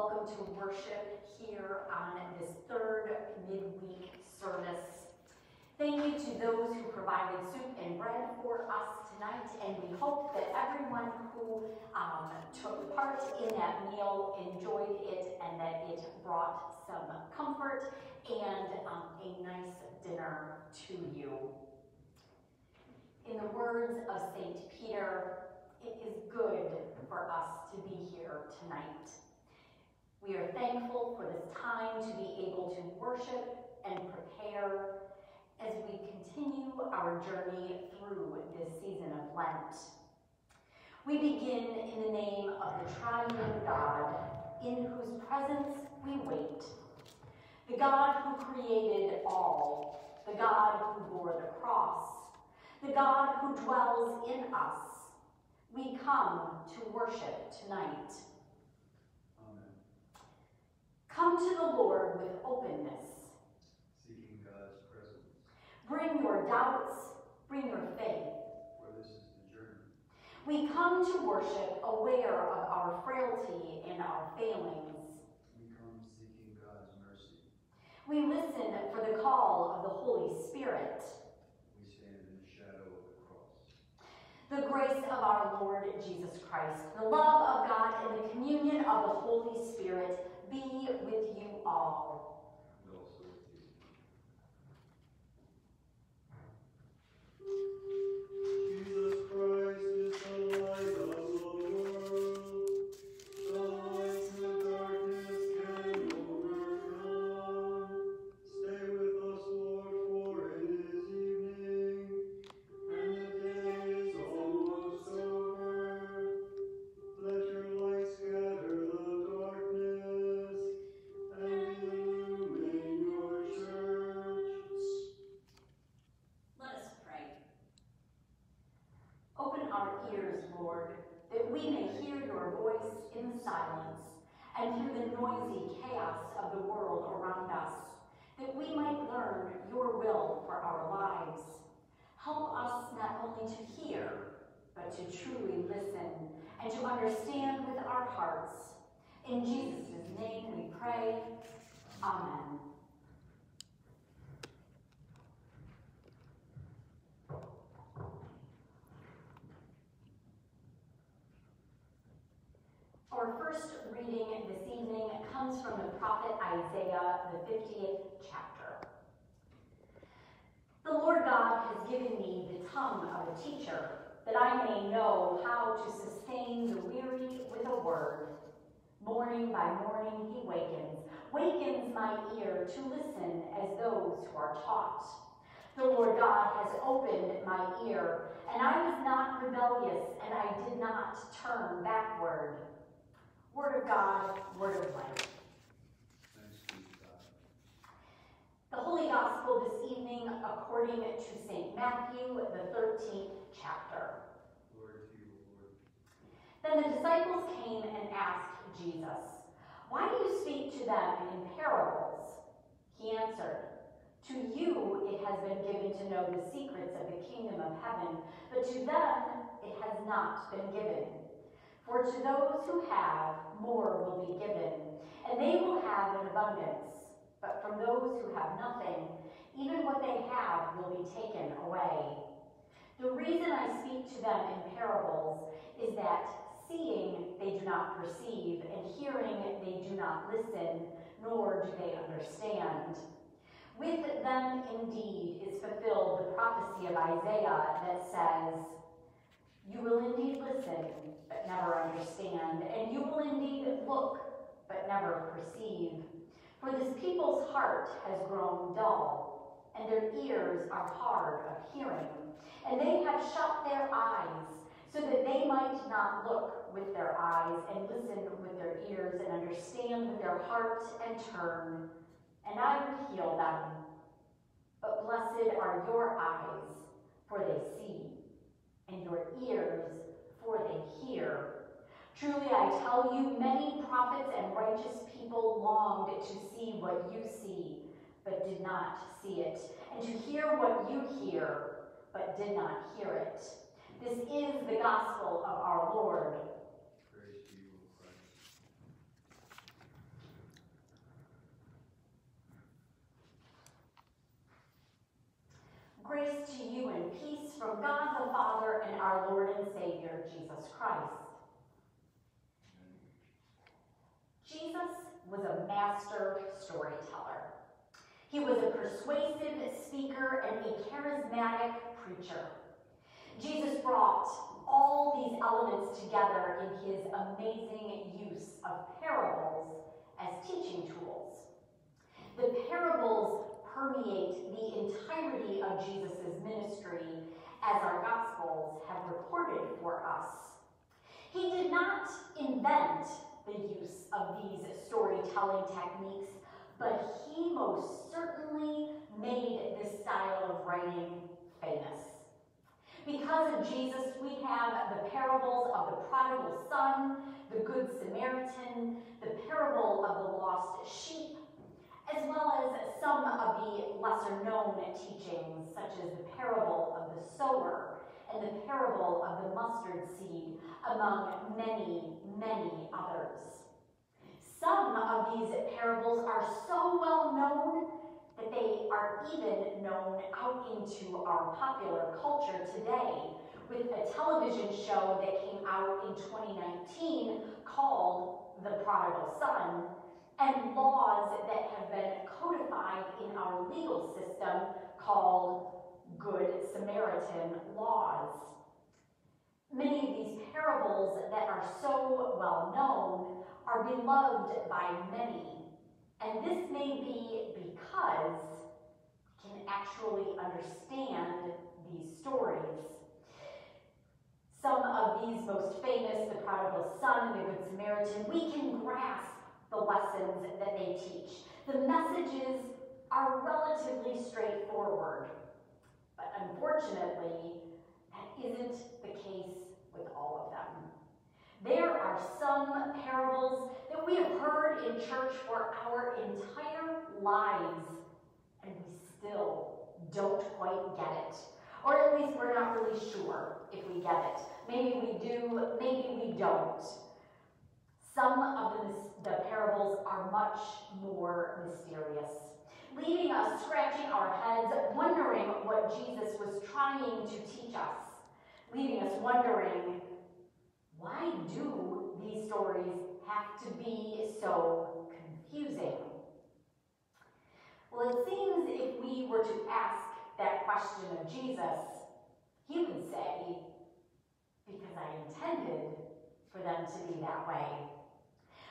welcome to worship here on this third midweek service. Thank you to those who provided soup and bread for us tonight, and we hope that everyone who um, took part in that meal enjoyed it and that it brought some comfort and um, a nice dinner to you. In the words of St. Peter, it is good for us to be here tonight. We are thankful for this time to be able to worship and prepare as we continue our journey through this season of Lent. We begin in the name of the triune God, in whose presence we wait. The God who created all, the God who bore the cross, the God who dwells in us, we come to worship tonight. Come to the Lord with openness. Seeking God's presence, Bring your doubts, bring your faith. for this is the journey. We come to worship aware of our frailty and our failings. We come seeking God's mercy. We listen for the call of the Holy Spirit. We stand in the shadow of the cross. The grace of our Lord Jesus Christ, the love of God, and the communion of the Holy Spirit be with you all. Understand with our hearts. In Jesus' name we pray. Amen. Our first reading this evening comes from the prophet Isaiah, the 50th chapter. The Lord God has given me the tongue of a teacher, that I may know how to sustain the weary with a word. Morning by morning he wakens, wakens my ear to listen as those who are taught. The Lord God has opened my ear, and I was not rebellious, and I did not turn backward. Word of God, word of life. Thanks be to God. The Holy Gospel this evening, according to St. Matthew, the 13th chapter. Glory you, Then the disciples came and asked Jesus, Why do you speak to them in parables? He answered, To you it has been given to know the secrets of the kingdom of heaven, but to them it has not been given. For to those who have, more will be given, and they will have an abundance. But from those who have nothing, even what they have will be taken away. The reason I speak to them in parables is that seeing they do not perceive, and hearing they do not listen, nor do they understand. With them indeed is fulfilled the prophecy of Isaiah that says, You will indeed listen, but never understand, and you will indeed look, but never perceive. For this people's heart has grown dull, and their ears are hard of hearing, and they have shut their eyes, so that they might not look with their eyes, and listen with their ears, and understand with their heart, and turn, and I would heal them. But blessed are your eyes, for they see, and your ears, for they hear. Truly I tell you, many prophets and righteous people longed to see what you see, but did not see it, and to hear what you hear, but did not hear it. This is the gospel of our Lord. Grace, Grace to you and peace from God the Father and our Lord and Savior, Jesus Christ. Jesus was a master storyteller. He was a persuasive speaker and a charismatic preacher. Jesus brought all these elements together in his amazing use of parables as teaching tools. The parables permeate the entirety of Jesus' ministry as our Gospels have recorded for us. He did not invent the use of these storytelling techniques, but he most certainly made this style of writing famous. Because of Jesus, we have the parables of the prodigal son, the good Samaritan, the parable of the lost sheep, as well as some of the lesser known teachings, such as the parable of the sower and the parable of the mustard seed, among many, many others. Some of these parables are so well known that they are even known out into our popular culture today with a television show that came out in 2019 called The Prodigal Son and laws that have been codified in our legal system called Good Samaritan laws. Many of these parables that are so well known are beloved by many, and this may be because we can actually understand these stories. Some of these most famous, the prodigal son and the good Samaritan, we can grasp the lessons that they teach. The messages are relatively straightforward, but unfortunately, that isn't the case with all of them. There are some parables that we have heard in church for our entire lives, and we still don't quite get it. Or at least we're not really sure if we get it. Maybe we do, maybe we don't. Some of the, the parables are much more mysterious, leaving us scratching our heads, wondering what Jesus was trying to teach us, leaving us wondering why do these stories have to be so confusing? Well, it seems if we were to ask that question of Jesus, he would say, because I intended for them to be that way.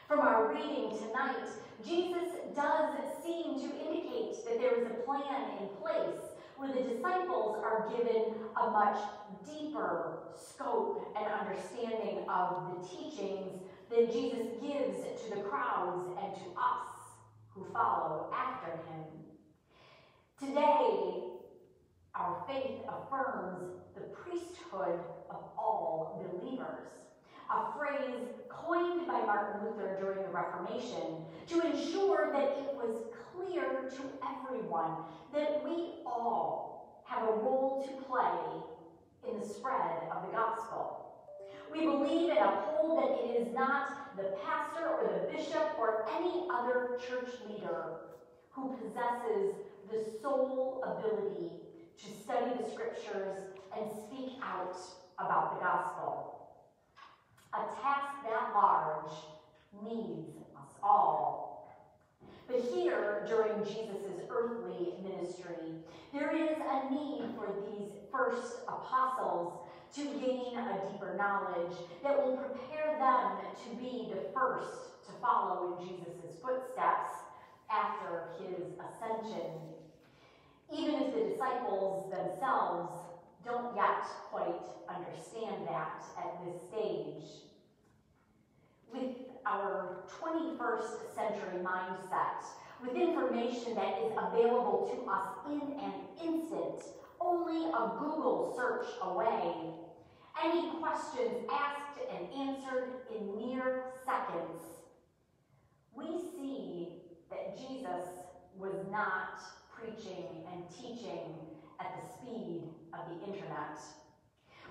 From our reading tonight, Jesus does seem to indicate that there is a plan in place where the disciples are given a much deeper scope and understanding of the teachings that Jesus gives to the crowds and to us who follow after him. Today, our faith affirms the priesthood of all believers, a phrase coined by Martin Luther during the Reformation to ensure that it was clear to everyone that we all have a role to play in the spread of the gospel. We believe and uphold that it is not the pastor or the bishop or any other church leader who possesses the sole ability to study the scriptures and speak out about the gospel. A task that large needs us all. But here, during Jesus' earthly ministry, there is a need for these first apostles to gain a deeper knowledge that will prepare them to be the first to follow in Jesus' footsteps after his ascension. Even if the disciples themselves don't yet quite understand that at this stage. With our 21st century mindset, with information that is available to us in an instant, only a Google search away, any questions asked and answered in mere seconds, we see that Jesus was not preaching and teaching at the speed of the internet.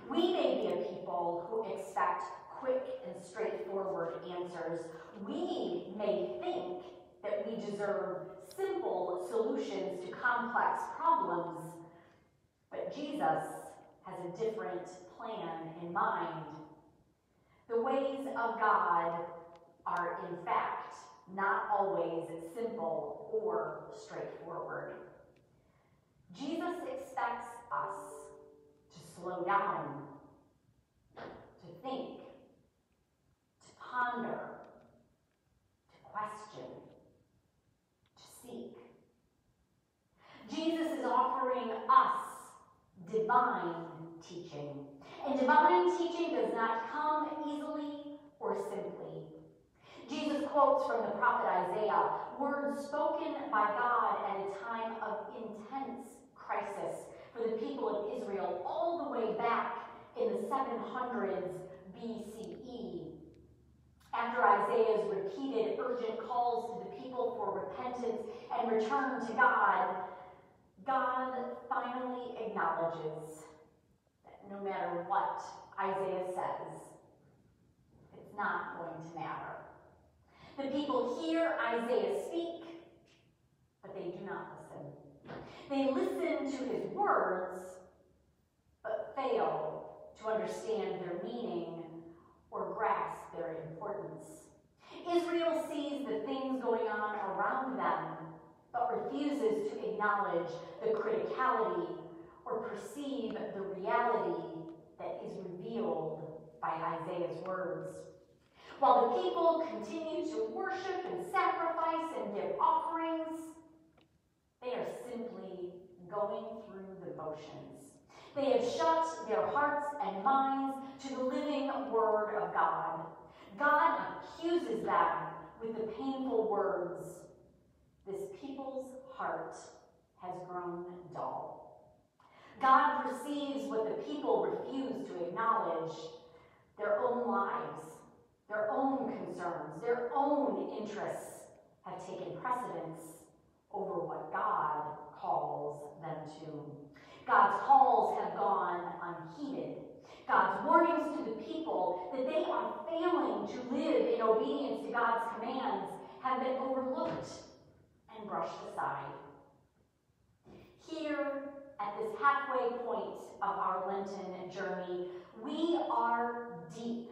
We may be a people who expect quick and straightforward answers. We may think that we deserve simple solutions to complex problems, but Jesus has a different plan in mind. The ways of God are, in fact, not always simple or straightforward. Jesus expects us to slow down, to think, to ponder, to question, to seek. Jesus is offering us divine teaching. And divine teaching does not come easily or simply. Jesus quotes from the prophet Isaiah words spoken by God at a time of intense crisis for the people of Israel, all the way back in the 700s BCE. After Isaiah's repeated urgent calls to the people for repentance and return to God, God finally acknowledges that no matter what Isaiah says, it's not going to matter. The people hear Isaiah speak, but they do not. They listen to his words, but fail to understand their meaning or grasp their importance. Israel sees the things going on around them, but refuses to acknowledge the criticality or perceive the reality that is revealed by Isaiah's words. While the people continue to worship and sacrifice and give offerings, they are simply going through the motions. They have shut their hearts and minds to the living Word of God. God accuses them with the painful words This people's heart has grown dull. God perceives what the people refuse to acknowledge their own lives, their own concerns, their own interests have taken precedence over what God calls them to. God's calls have gone unheeded. God's warnings to the people that they are failing to live in obedience to God's commands have been overlooked and brushed aside. Here, at this halfway point of our Lenten journey, we are deep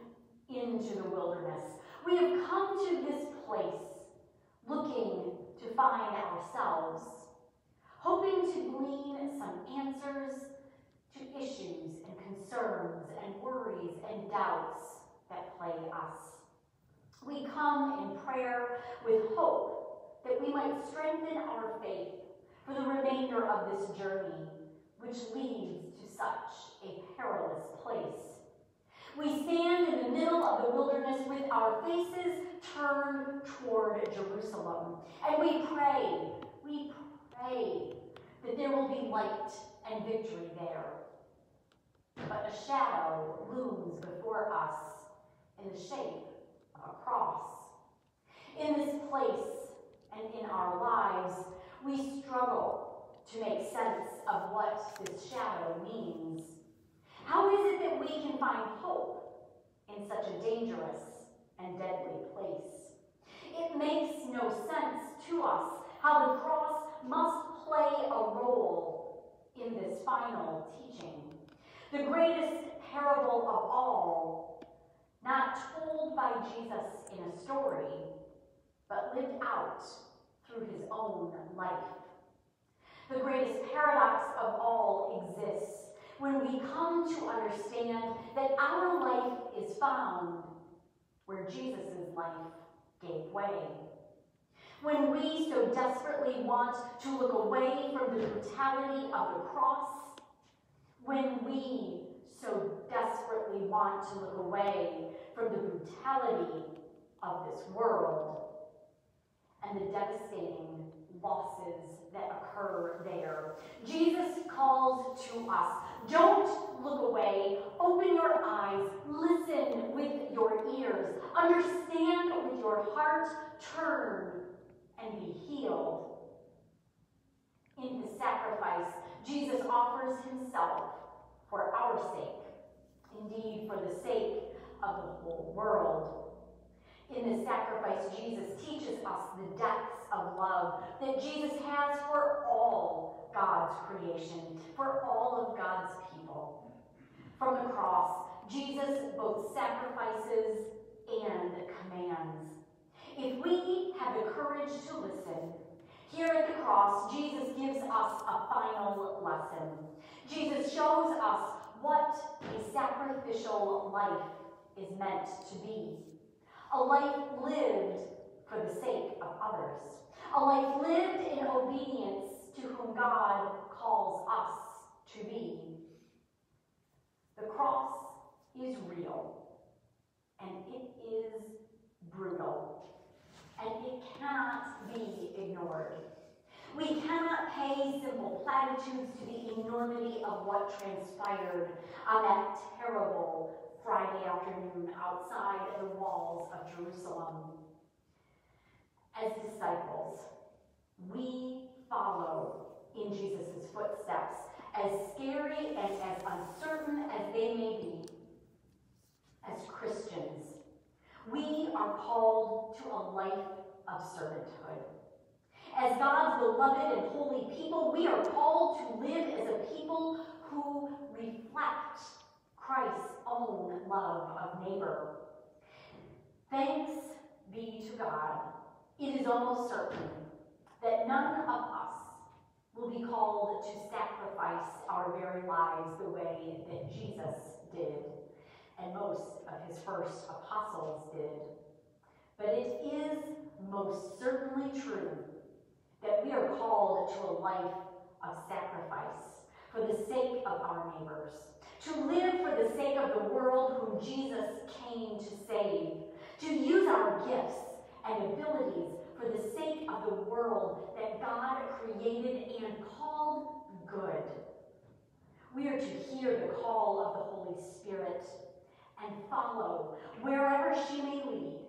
into the wilderness. We have come to this place looking to find ourselves, hoping to glean some answers to issues and concerns and worries and doubts that plague us. We come in prayer with hope that we might strengthen our faith for the remainder of this journey, which leads to such a perilous place. We stand in the middle of the wilderness with our faces turned toward Jerusalem, and we pray, we pray that there will be light and victory there. But a shadow looms before us in the shape of a cross. In this place and in our lives, we struggle to make sense of what this shadow means. How is it that we can find hope in such a dangerous and deadly place? It makes no sense to us how the cross must play a role in this final teaching. The greatest parable of all, not told by Jesus in a story, but lived out through his own life. The greatest paradox of all exists when we come to understand that our life is found where Jesus' life gave way. When we so desperately want to look away from the brutality of the cross, when we so desperately want to look away from the brutality of this world and the devastating losses that occur there. Jesus calls to us don't look away, open your eyes, listen with your ears, understand with your heart, turn and be healed. In his sacrifice, Jesus offers himself for our sake, indeed, for the sake of the whole world. In this sacrifice, Jesus teaches us the depths of love that Jesus has for all God's creation, for all of God's people. From the cross, Jesus both sacrifices and commands. If we have the courage to listen. Here at the cross, Jesus gives us a final lesson. Jesus shows us what a sacrificial life is meant to be. A life lived for the sake of others. A life lived in obedience to whom God calls us to be. The cross is real, and it is brutal, and it cannot be ignored. We cannot pay simple platitudes to the enormity of what transpired on that terrible Friday afternoon outside the walls of Jerusalem. As disciples, we follow in Jesus' footsteps, as scary and as uncertain as they may be. As Christians, we are called to a life of servanthood. As God's beloved and holy people, we are called to live as a people who reflect Christ's own love of neighbor. Thanks be to God. It is almost certain that none of us will be called to sacrifice our very lives the way that Jesus did and most of his first apostles did. But it is most certainly true that we are called to a life of sacrifice for the sake of our neighbors, to live for the sake of the world whom Jesus came to save, to use our gifts and abilities for the sake of the world that God created and called good. We are to hear the call of the Holy Spirit and follow wherever she may lead,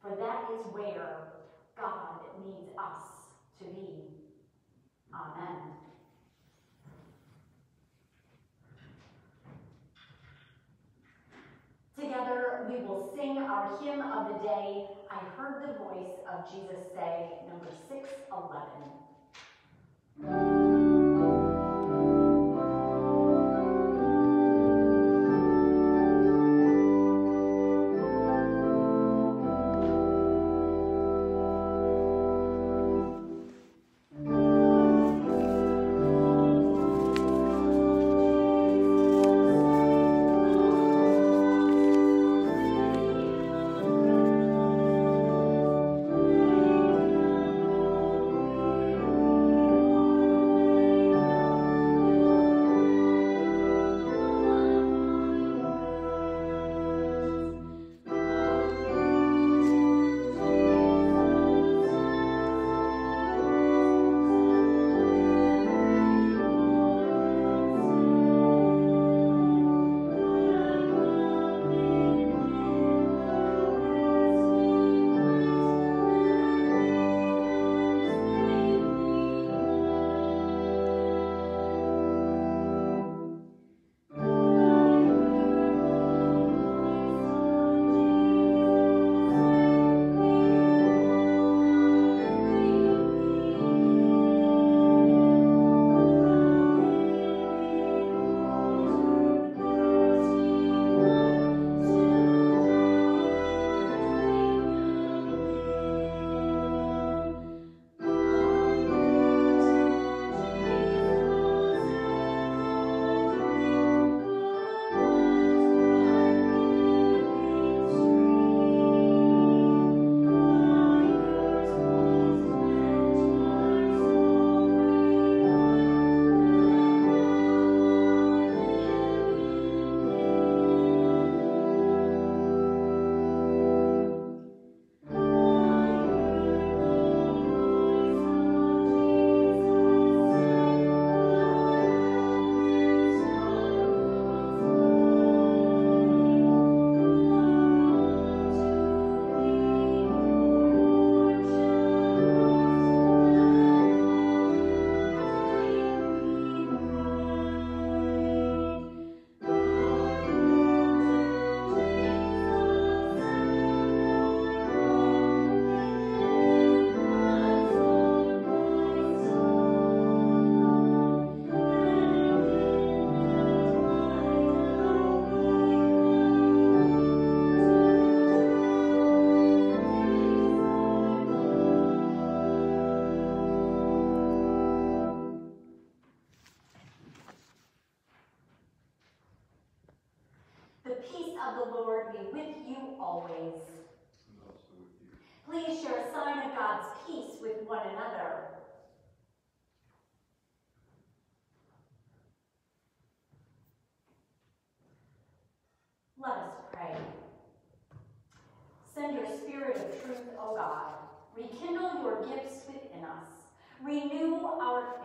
for that is where God needs us to be. Amen. Together we will sing our hymn of the day, I Heard the Voice of Jesus Say, number 611.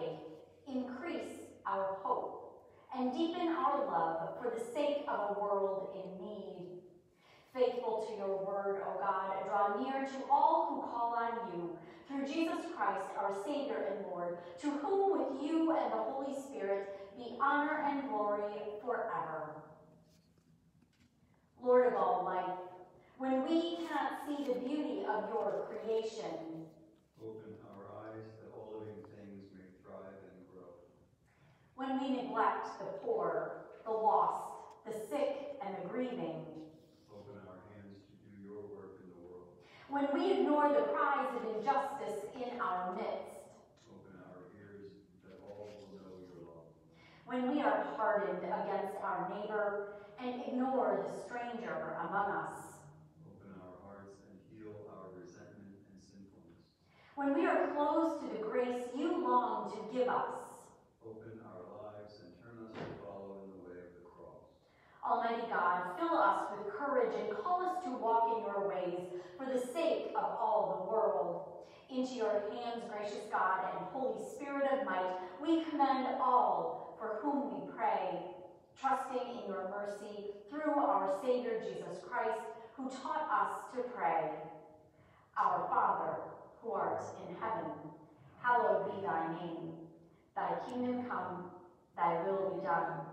Faith. Increase our hope. And deepen our love for the sake of a world in need. Faithful to your word, O God, draw near to all who call on you through Jesus Christ, our Savior and Lord, to whom with you and the Holy Spirit be honor and glory forever. Lord of all life, when we cannot see the beauty of your creation, Open our eyes that all living things may thrive and grow. When we neglect the poor, the lost, the sick, and the grieving, Open our hands to do your work in the world. when we ignore the cries of injustice in our midst, Open our ears that all will know your love. when we are hardened against our neighbor and ignore the stranger among us, Open our hearts and heal our resentment and sinfulness. when we are closed to the grace you long to give us. Open our lives and turn us to follow in the way of the cross. Almighty God, fill us with courage and call us to walk in your ways for the sake of all the world. Into your hands, gracious God and Holy Spirit of might, we commend all for whom we pray, trusting in your mercy through our Savior Jesus Christ, who taught us to pray. Our Father, who art in heaven, hallowed be thy name. Thy kingdom come, thy will be done,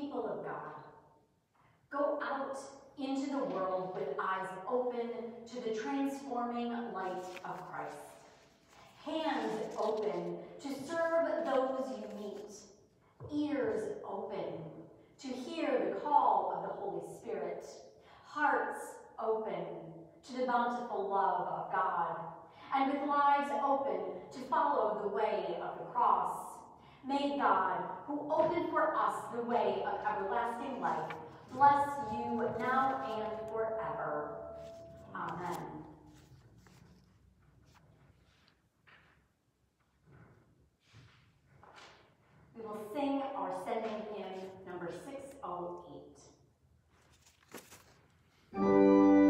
People of God, go out into the world with eyes open to the transforming light of Christ. Hands open to serve those you meet. Ears open to hear the call of the Holy Spirit. Hearts open to the bountiful love of God. And with lives open to follow the way of the cross. May God, who opened for us the way of everlasting life, bless you now and forever. Amen. We will sing our sending hymn number 608.